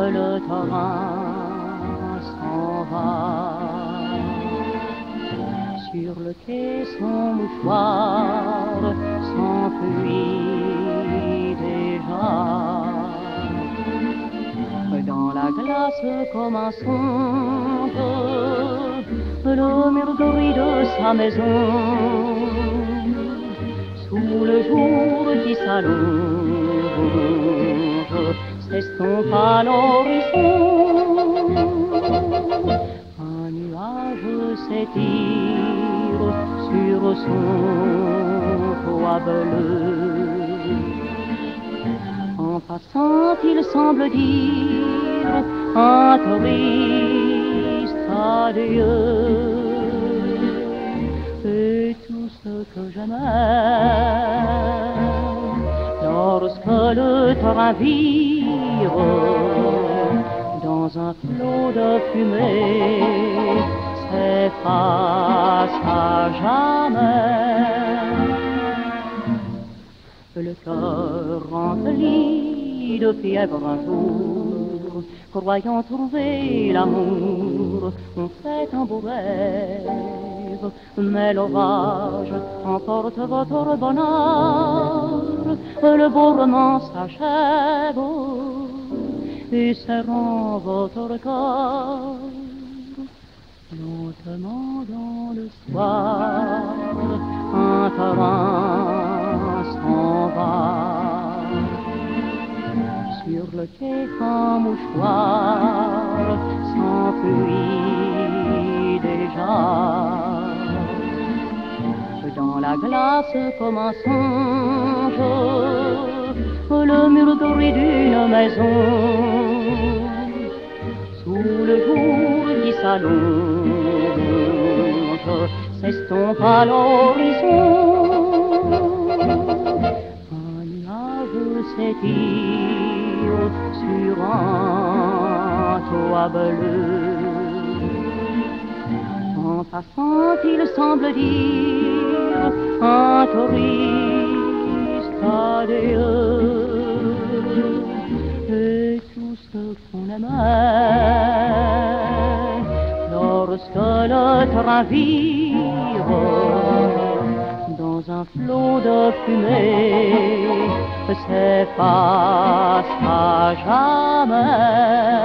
le torrent s'en va. Sur le quai, son mouchoir s'enfuit déjà. Dans la glace comme un songe, le murmurie de sa maison. Sous le jour qui s'allonge, s'estompe à l'horizon. Un nuage s'étire sur son toit bleu. En passant, il semble dire un triste adieu. Que j'aimais lorsque le train vire dans un flot de fumée s'efface à jamais. Le cœur rempli de fièvre un jour, croyant trouver l'amour, on fait un mais l'orage emporte votre bonheur, le beau roman s'achève, et serrant votre corps, lentement dans le soir, un torrent s'en va. Sur le quai, un mouchoir s'enfuit déjà. Dans la glace comme un songe, le mur doré d'une maison. Sous le jour qui s'allonge, s'estompe à l'horizon. Un nuage s'étire sur un toit bleu. En passant, il semble dire. Et tout ce qu'on aimait lorsque le train vire dans un flot de fumée s'efface à jamais.